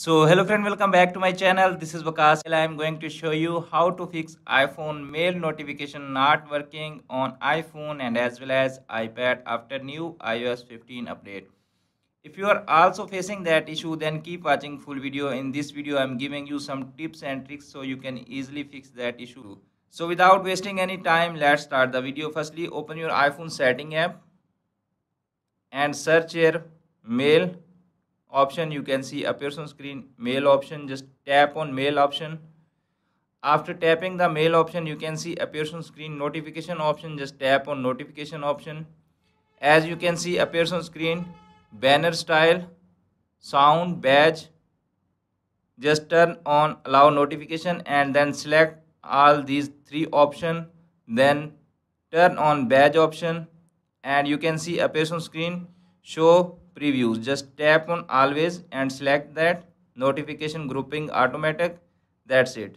So hello friend, welcome back to my channel. This is Waqas. I am going to show you how to fix iPhone mail notification not working on iPhone and as well as iPad after new iOS 15 update. If you are also facing that issue then keep watching full video. In this video I am giving you some tips and tricks so you can easily fix that issue. So without wasting any time let's start the video. Firstly open your iPhone setting app and search here mail option you can see appears on screen mail option just tap on mail option. After tapping the mail option you can see appears on screen notification option just tap on notification option. As you can see appears on screen banner style sound badge. Just turn on allow notification and then select all these three option then turn on badge option. And you can see appears on screen show previews. Just tap on always and select that notification grouping automatic. That's it.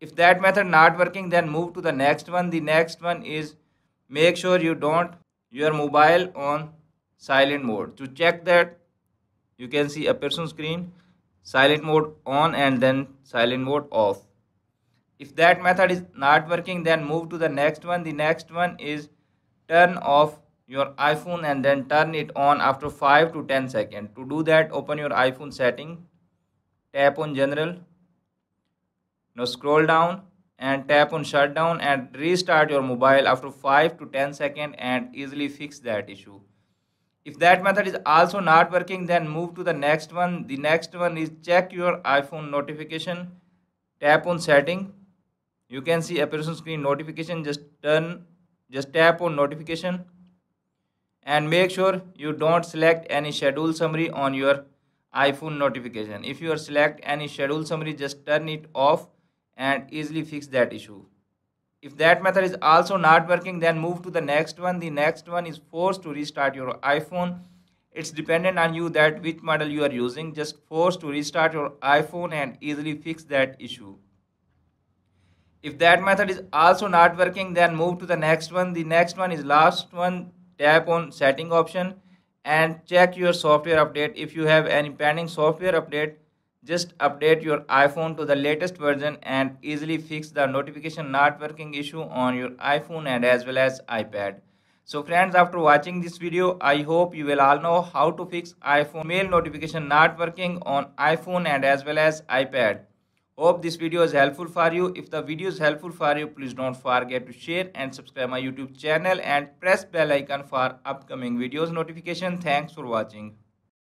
If that method not working then move to the next one. The next one is make sure you don't your mobile on silent mode. To check that you can see a person screen silent mode on and then silent mode off. If that method is not working then move to the next one. The next one is turn off your iphone and then turn it on after 5 to 10 seconds. To do that open your iphone setting tap on general now scroll down and tap on shutdown and restart your mobile after 5 to 10 seconds and easily fix that issue. If that method is also not working then move to the next one. The next one is check your iphone notification. Tap on setting. You can see a person screen notification. Just turn just tap on notification and make sure you don't select any schedule summary on your iphone notification. If you are select any schedule summary just turn it off and easily fix that issue. If that method is also not working then move to the next one. The next one is forced to restart your iphone. It's dependent on you that which model you are using. Just force to restart your iphone and easily fix that issue. If that method is also not working then move to the next one. The next one is last one tap on setting option and check your software update. If you have any pending software update just update your iphone to the latest version and easily fix the notification not working issue on your iphone and as well as ipad. So friends after watching this video i hope you will all know how to fix iphone mail notification not working on iphone and as well as ipad Hope this video is helpful for you. If the video is helpful for you, please don't forget to share and subscribe my YouTube channel and press bell icon for upcoming videos notification. Thanks for watching.